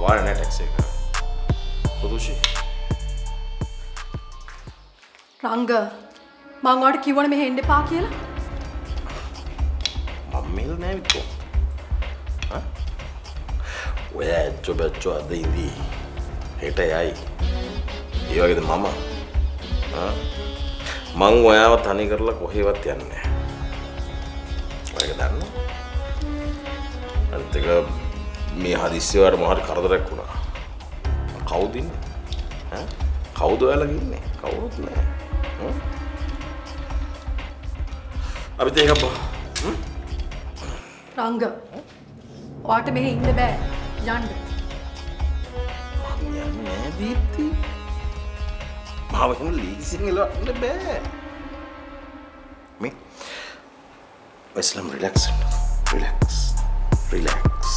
වාර නෑ ටැක්සි එක. පුදුෂි. රංග මං වාට කිව්වනේ මෙහෙ එන්න එපා කියලා. මම මෙහෙල නෑ. හා? ඔය ඇච්චෝ බැච්චෝ අද ඉඳී. හෙට යයි. ඒ වගේද මම. මං ඔයාව තනි කරලා කොහෙවත් යන්නේ. ඔයක දන්නවා? අනිත් එක මේ හදිස්සිය වල මොහරි කරදරයක් වුණා. කවුද ඉන්නේ? ඈ? කවුද ඔයාලා ඉන්නේ? කවුරුත් නෑ. අපි තේක බා. හ්ම්? රංග වාට මෙහෙ ඉන්න බෑ යන්න. මං යන්නේ නෑ දීප්ති. මාව එහෙම ලීසින් එලවන්න බෑ. මේ වෙස්ලම් රිලැක්ස්. රිලැක්ස්. රිලැක්ස්.